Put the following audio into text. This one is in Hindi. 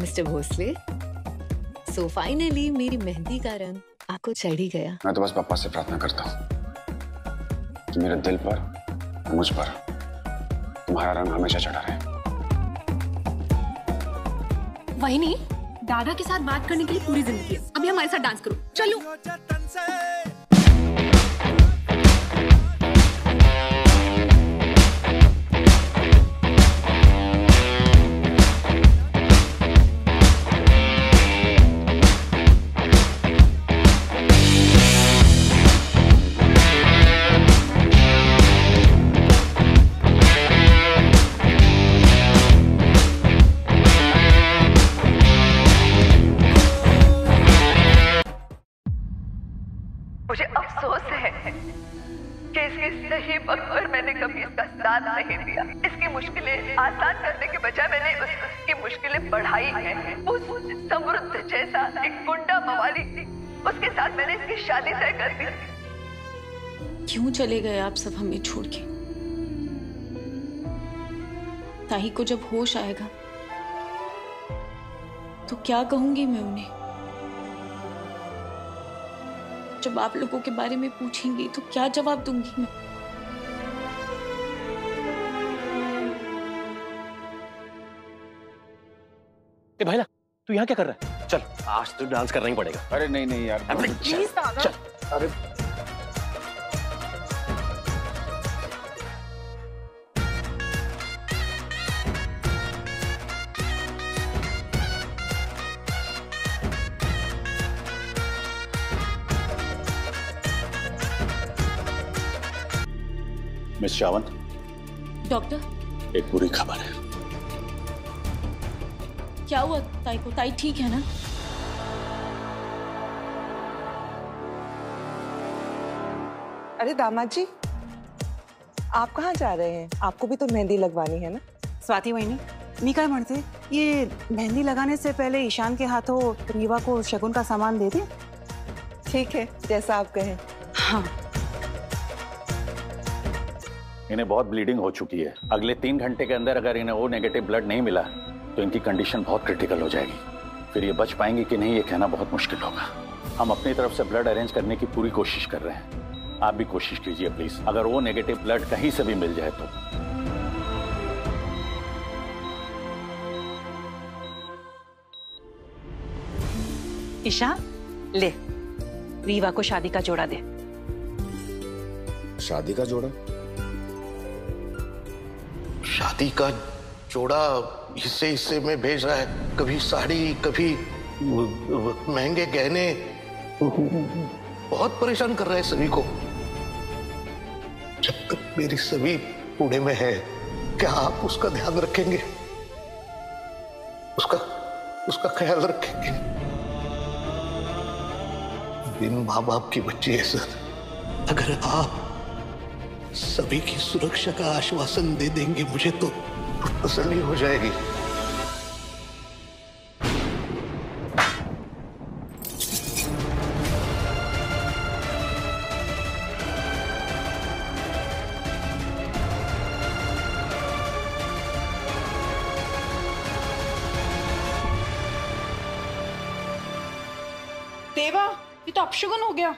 मिस्टर भोसले। सो फाइनली मेरी मेहंदी का रंग आपको चढ़ ही गया। मैं तो बस पापा से प्रार्थना करता हूँ कि मेरे दिल पर मुझ पर तुम्हारा रंग हमेशा चढ़ा रहे। वही नहीं दादा के साथ बात करने के लिए पूरी ज़िंदगी है। अभी हमारे साथ डांस करो। चलो। मुझे अफसोस है कि इसके सही वक्त पर मैंने कभी इसका साथ नहीं दिया। इसकी मुश्किलें आसान करने के बजाय मैंने उसकी मुश्किलें बढ़ाई हैं। उस समृद्ध जैसा एक गुंडा मवाली, उसके साथ मैंने इसकी शादी तय कर दी। क्यों चले गए आप सब हमें छोड़ के? ताही को जब होश आएगा तो क्या कहूँगी मैं उन्हें? जब आप लोगों के बारे में पूछेंगी तो क्या जवाब दूँगी मैं? ए भाई ना तू यहाँ क्या कर रहा है? चल आज तो डांस करना ही पड़ेगा। अरे नहीं नहीं यार। अरे प्लीज़ चल। अरे मिस सावंत डॉक्टर एक बुरी खबर है। क्या हुआ? ताई को ताई ठीक है ना? अरे दामाद जी आप कहाँ जा रहे हैं? आपको भी तो मेहंदी लगवानी है ना? स्वाति वहिनी मी काय म्हणते ये मेहंदी लगाने से पहले ईशान के हाथों रीवा को शगुन का सामान दे दें? ठीक है जैसा आप कहें। हाँ। इन्हें बहुत ब्लीडिंग हो चुकी है। अगले तीन घंटे के अंदर अगर इन्हें ओ नेगेटिव ब्लड नहीं मिला तो इनकी कंडीशन बहुत क्रिटिकल हो जाएगी। फिर ये बच पाएँगे कि नहीं ये कहना बहुत मुश्किल होगा। हम अपनी तरफ़ से ब्लड अरेंज करने की पूरी कोशिश कर रहे हैं। आप भी कोशिश कीजिए प्लीज़ अगर वो नेगेटिव ब्लड कहीं से भी मिल जाए तो। ईशा ले रीवा को शादी का जोड़ा दे। शादी का जोड़ा? शादी का जोड़ा हिस्से हिस्से में भेज रहा है। कभी साड़ी, कभी महँगे गहने। बहुत परेशान कर रहा है सभी को। जब तक मेरी सभी पुणे में है, क्या आप उसका ध्यान रखेंगे? उसका उसका ख्याल रखेंगे? बिन माँ बाप की बच्ची है, सर। अगर आप सभी की सुरक्षा का आश्वासन दे देंगे मुझे तो। तसल्ली हो जाएगी। देवा, ये तो अपशगुन हो गया।